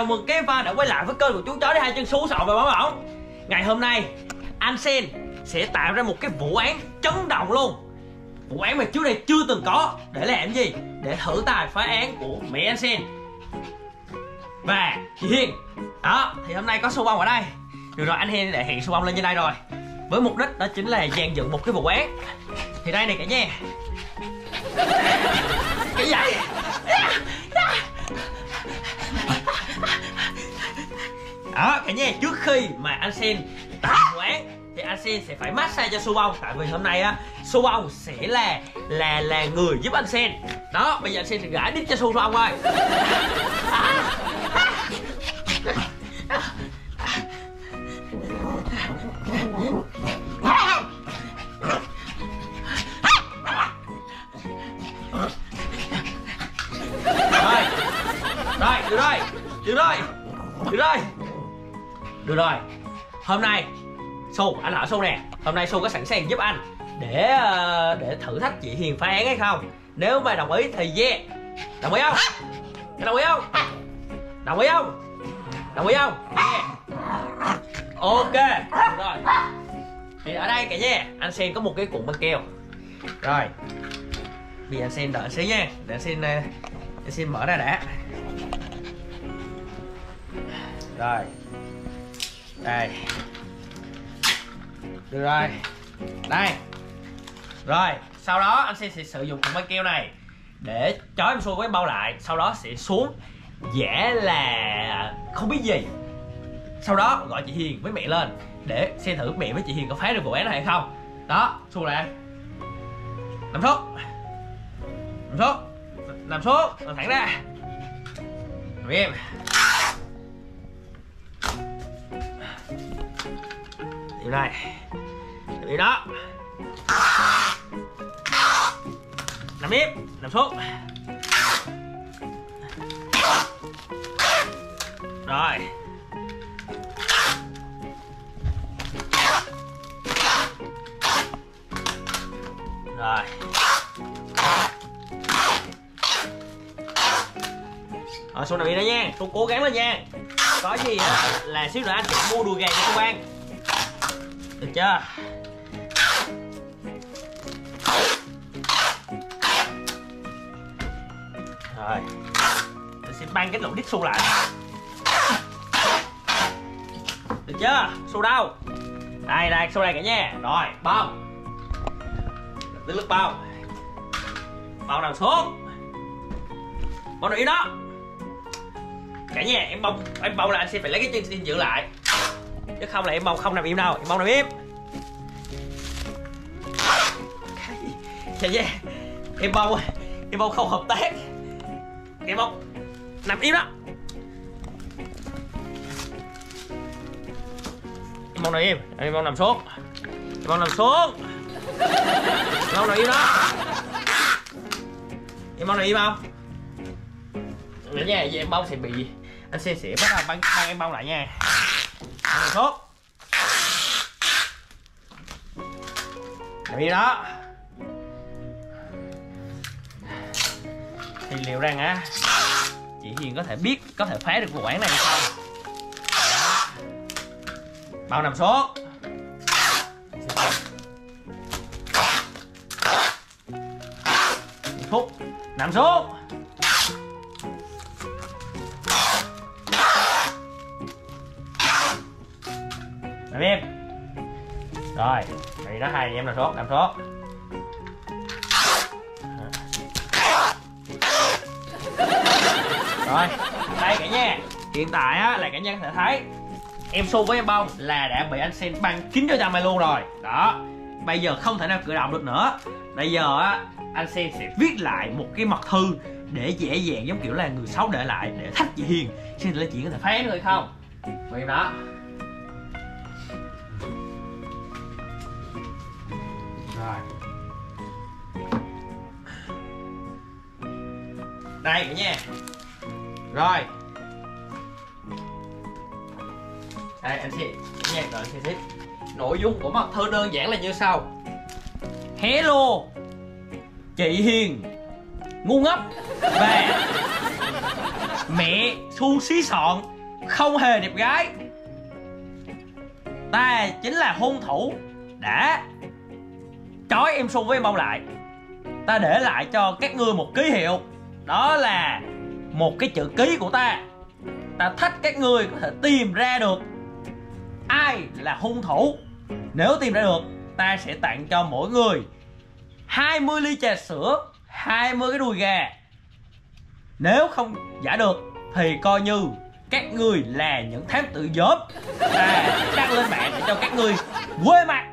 Chào mừng các fan đã quay lại với kênh của chú chó đi hai chân xú sọ và bảo bảo. Ngày hôm nay, anh sen sẽ tạo ra một cái vụ án chấn động luôn. Vụ án mà trước đây chưa từng có. Để làm gì? Để thử tài phá án của mẹ anh sen. Và chị hiên. Đó, thì hôm nay có su bông ở đây. Được rồi, anh hiên đã hiện su bông lên trên đây rồi. Với mục đích đó chính là dàn dựng một cái vụ án. Thì đây này cả nhà cái gì? Đó, cả nhà, trước khi mà anh sen tạo vụ án thì anh sen sẽ phải massage cho su bông. Tại vì hôm nay á, su bông sẽ là là là người giúp anh sen đó, bây giờ anh sen sẽ gãi đít cho su bông thôi rồi rồi, được rồi được rồi được rồi được rồi. Hôm nay su anh hỏi su nè. Hôm nay su có sẵn sàng giúp anh để ờ, để thử thách chị hiền phá án hay không? Nếu mà đồng ý thì yeah. Đồng ý không? Đồng ý không? Đồng ý không? Đồng ý không? Yeah. ok. Được rồi. Thì ở đây cả nha anh sen có một cái cuộn băng keo. Rồi. Bây giờ anh sen đợi xíu nha. Để anh sen ờ, anh sen mở ra đã. Rồi đây. Được rồi. Đây. Rồi sau đó anh sẽ, sẽ sử dụng cuộn băng keo này để chói em xuôi với bao lại sau đó sẽ xuống giả là không biết gì. Sau đó gọi chị hiền với mẹ lên để xem thử mẹ với chị hiền có phá được vụ án này hay không. Đó xuôi lại nằm xuống nằm xuống nằm xuống nằm thẳng ra. Nằm im im này nằm đó. Nằm im nằm xuống. Rồi. Rồi. Rồi xuống nằm yên đó nha. Tôi cố gắng lên nha. Có gì á, là xíu nữa anh sẽ mua đùi gà cho các ăn được chưa? Rồi. Tôi sẽ băng cái lỗ đít xu lại. Được chưa? Xu đâu? Đây đây xu đây cả nha rồi bao. Đứng lực bao. Bao nào xuống? Bao nào yếu đó? Cả nhà em bông, em bông là anh sẽ phải lấy cái chân xin giữ lại chứ không là em mong không nằm im đâu, em mong nằm im. Trời nhà dạ dạ. em mong em mong không hợp tác. Em mong nằm im đó. Em mong nằm im, em mong nằm xuống. Em mong nằm xuống. Em mong nằm im đó. Em mong nằm im không? Nữa nha vậy em mong sẽ bị, anh xe sẽ bắt đầu băng băng em bông lại nha đó, vậy đó? Thì liệu rằng á chị Hiền có thể biết có thể phá được vụ án này không? Bao nằm số, phút. Nằm xuống rồi thì nó hai anh em là sốt làm sốt rồi, đây cả nhà. Hiện tại á, là cả nhà có thể thấy, em xu với em bông là đã bị anh sen băng kín cho chồng mày luôn rồi. Đó, bây giờ không thể nào cử động được nữa. Bây giờ á, anh sen sẽ viết lại một cái mật thư để dễ dàng, giống kiểu là người xấu để lại, để thách chị hiền. Xin là chị có thể phán được hay không? Vậy đó. Rồi. Đây, cả nha rồi. Đây, anh sẽ nghe rồi anh sẽ tiếp. Nội dung của mật thư đơn giản là như sau. Hello. Chị hiền. Ngu ngốc. Và mẹ xu xí sọn không hề đẹp gái. Ta chính là hung thủ đã trói em xu với em bông lại. Ta để lại cho các ngươi một ký hiệu. Đó là một cái chữ ký của ta. Ta thách các ngươi có thể tìm ra được ai là hung thủ. Nếu tìm ra được, ta sẽ tặng cho mỗi người 20 ly trà sữa 20 cái đùi gà. Nếu không giả được, thì coi như các người là những thám tử dốt ta đăng lên mạng để cho các người quê mặt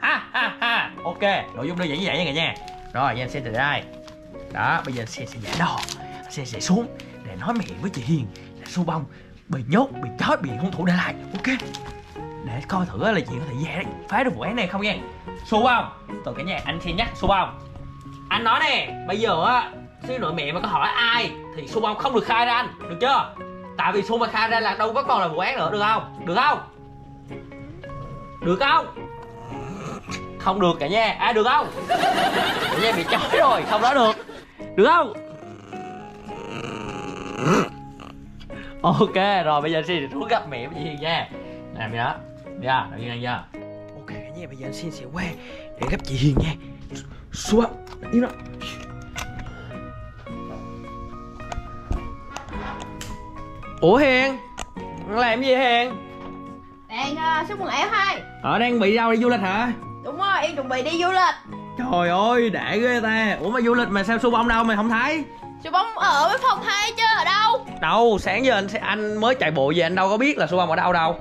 ha ha ha ok, nội dung đơn giản như vậy nha cả nhà. Rồi anh xem từ đây. Đó, bây giờ xe sẽ giải đò, xe sẽ xuống để nói mẹ với chị hiền là su bông, bị nhốt, bị chết, bị hung thủ để lại. Ok, để coi thử là chị có thể giải phá được vụ án này không nha. Su bông, từ cả nhà anh xin nhắc su bông. Anh nói nè, bây giờ á xíu nội mẹ mà có hỏi ai thì su bông không được khai ra anh, được chưa? Tại vì su mà khai ra là đâu có còn là vụ án nữa, được không? Được không? Được không? Không được cả nhà à được không? Cả nhà bị chói rồi không nói được. Được không? Ok rồi bây giờ xin xuống gặp mẹ với chị hiền nha. Làm gì đó. Nha làm gì ăn chưa ok cả nhà bây giờ xin sẽ qua để gặp chị hiền nha. Xuống. Đi đó ủa hiền? Làm gì hiền? Đang uh, số quần áo hai. Ở đang bị đâu đi du lịch hả Em chuẩn bị đi du lịch. Trời ơi đã ghê ta. Ủa mà du lịch mà sao su bông đâu mày không thấy? Sư bóng ở với phòng hai chứ ở đâu? Đâu sáng giờ anh anh mới chạy bộ về anh đâu có biết là su bông ở đâu đâu.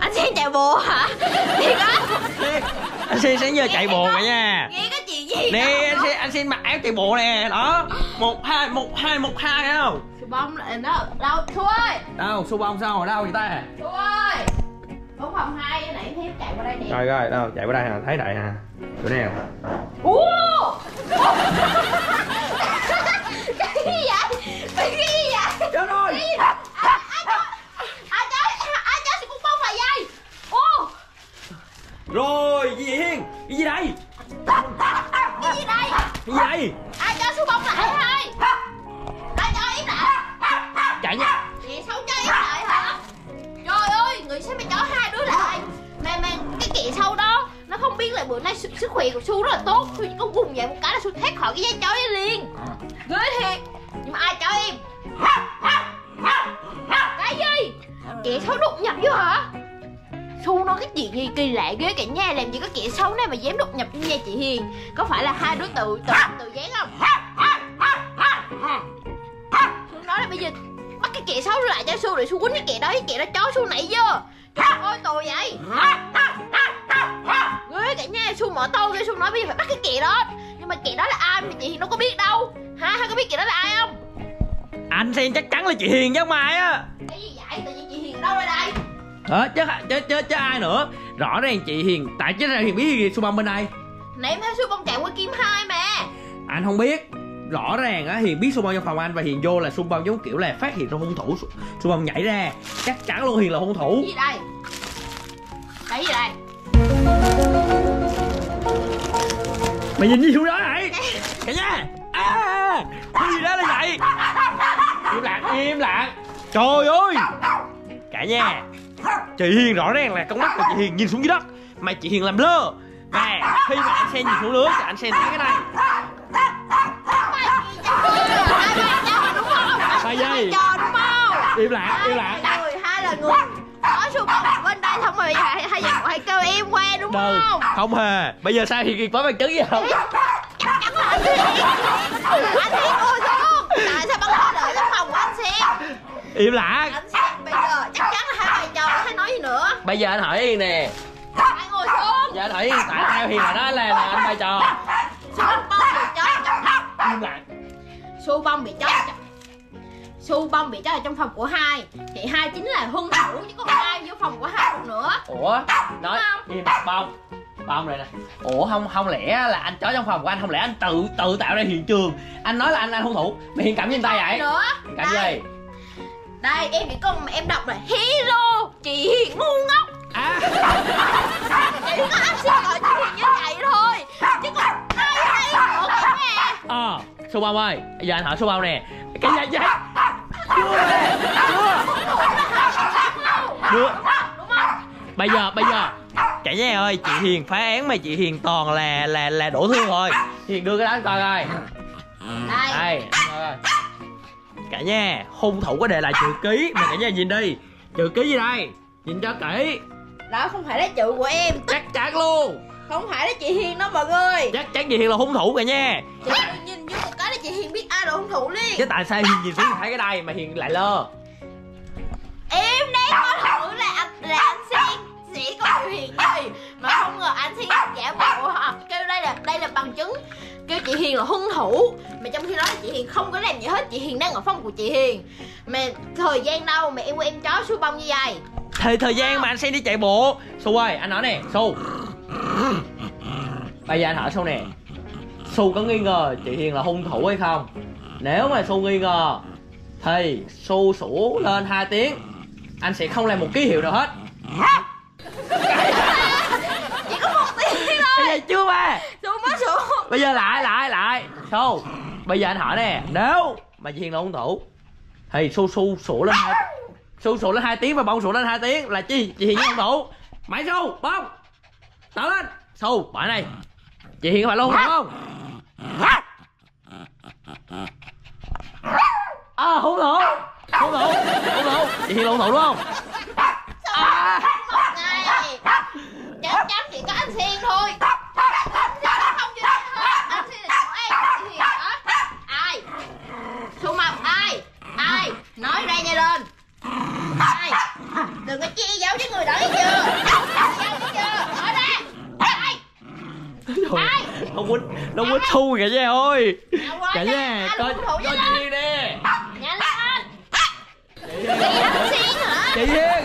Anh xem chạy bộ hả? Thiệt á anh xin sáng giờ chạy bộ cả nha. Nghe cái chuyện gì nè anh xin anh xin mặc áo chạy bộ nè. Đó. Một hai một hai một hai thấy không? Sư bóng là nó đâu? Thu ơi. Đâu su bông sao? Ở đâu vậy ta? Thu ơi Ở phòng hai nãy em thấy chạy qua đây nè. Rồi rồi đâu chạy qua đây hả? Thấy đại hả? Chỗ hả Ủa bữa nay sức, sức khỏe của Su rất là tốt. Su chỉ có vùng dậy một cái là Su thoát khỏi cái dây chó ấy liền. Ghê thiệt. Nhưng mà ai cho em? Cái gì? Kẻ xấu đột nhập vô hả? Su nói cái chuyện gì kỳ lạ ghê cả nhà Làm gì có kẻ xấu này mà dám đột nhập vô nhà chị Hiền? Có phải là hai đứa tự tự tự dán không? Su nói là bây giờ bắt cái kẻ xấu lại cho Su để Su quýnh cái kẻ đó. Cái kẻ đó chó Su nãy vô Trời ơi tội vậy cả nhà Su mở to ghê Su nói bây giờ phải bắt cái kẻ đó. Nhưng mà kẻ đó là ai mà chị Hiền đâu có biết đâu. Hả? Hai có biết kẻ đó là ai không? Anh xem chắc chắn là chị hiền chứ không ai á. Cái gì vậy? Tự nhiên chị Hiền đâu ra đây? Ờ chứ chứ chứ chứ ai nữa? Rõ ràng chị hiền tại chứ hiền biết gì su bông bên đây. Nãy em thấy Su bông chạy qua Kim hai mà. Anh không biết. Rõ ràng á hiền biết su bông trong phòng anh và hiền vô là su bông giống kiểu là phát hiện ra hung thủ su bông nhảy ra. Chắc chắn luôn hiền là hung thủ. Cái gì đây? Cái gì đây mày nhìn gì xuống đó vậy cả nhà à cái gì đó là vậy? Im lặng im lặng. Trời ơi. Cả nhà chị hiền rõ ràng là con mắt của chị hiền nhìn xuống dưới đất mà chị hiền làm lơ. Và khi mà anh xem nhìn xuống nước thì anh xem thấy cái này. Đúng không? Im lặng im lặng. Người hai là người bây giờ hai, hai giờ hay kêu em qua đúng đâu? không? Không hề bây giờ sao hiền kiệt có bằng chứng gì không chắn là anh anh Thiên ơi. Xuống tại sao bắn hoa đợi trong phòng của anh Thiên im lặng. Anh Thiên bây giờ chắc chắn là hai vợ chồng hay nói gì nữa. Bây giờ anh hỏi hiền nè. Hai ngồi xuống. Giờ anh hỏi hiền. Tại sao hiền là nói là, là anh vai trò? Su bông bị chó im lặng. Su bông bị chó su bông bị chó ở trong phòng của hai. Thì hai chính là hung thủ chứ còn ai vô phòng của hai được nữa. Ủa? Nói. im bông. Bông rồi nè. Ủa không không lẽ là anh chó trong phòng của anh không lẽ anh tự tự tạo ra hiện trường? Anh nói là anh anh hung thủ. Mày hiện cảm với người ta vậy. Nữa Hiện cảm đây. gì? Đây em chỉ con mà em đọc là hero. Chị hiền ngu ngốc. À. Chỉ có anh xin gọi chị hiền như vậy thôi. Chứ còn ai hay nữa nhà ờ su bông ơi giờ anh hỏi su bông nè. Cái gì vậy nè đưa bây giờ bây giờ. Cả nhà ơi chị hiền phá án mà chị hiền toàn là là là đổ thương rồi hiền đưa cái đó anh coi. Coi đây đây coi cả nhà hung thủ có đề là chữ ký mà cả nhà nhìn đi. Chữ ký gì đây? Nhìn cho kỹ. Đó không phải là chữ của em. Chắc chắn luôn. Không phải là chị hiền đâu mọi người. Chắc chắn chị hiền là hung thủ cả nhà. Chị hiền nhìn vô một cái là chị hiền biết ai thủ liền chứ tại sao hiền nhìn xuống thấy cái đây mà hiền lại lơ? Em đang coi thử là anh là anh Sen sẽ có biểu hiện gì? Mà không ngờ anh Sen giả bộ hả? Kêu đây là đây là bằng chứng. Kêu chị Hiền là hung thủ. Mà trong khi đó là chị Hiền không có làm gì hết. Chị Hiền đang ở phòng của chị Hiền. Mà thời gian đâu? Mà em quen em chó su bông như vậy thời thời gian mà anh xem đi chạy bộ. Su ơi anh nói nè su. Bây giờ anh hỏi su nè. Su có nghi ngờ chị hiền là hung thủ hay không nếu mà su nghi ngờ thì su sủa lên hai tiếng. Anh sẽ không làm một ký hiệu nào hết. Chỉ có một tiếng bây thôi giờ chưa ba. Su mới sủa bây giờ lại lại lại. Su bây giờ anh hỏi nè. Nếu mà hiền là hung thủ thì su su sủa lên hai su sủa lên hai tiếng và bông sủa lên hai tiếng là chi? Chị hiền với hung thủ. Mày su bông. Tao lên. Su bỏ này. Chị hiền có phải thủ không à hung thủ hung thủ hung thủ chị hiền hung thủ đúng không? À chắc chắn chỉ có anh Sen thôi. Không hết anh Sen là em chị Hiền hả? Ai? Su mập ai? Ai? Nói ra nha lên. Ai? Đừng có che giấu với người đó chưa? Nó quýnh nó quýnh thu cả nhà ơi Nhà anh coi coi chị hiền nè nhanh lên. Chị hả chị hiền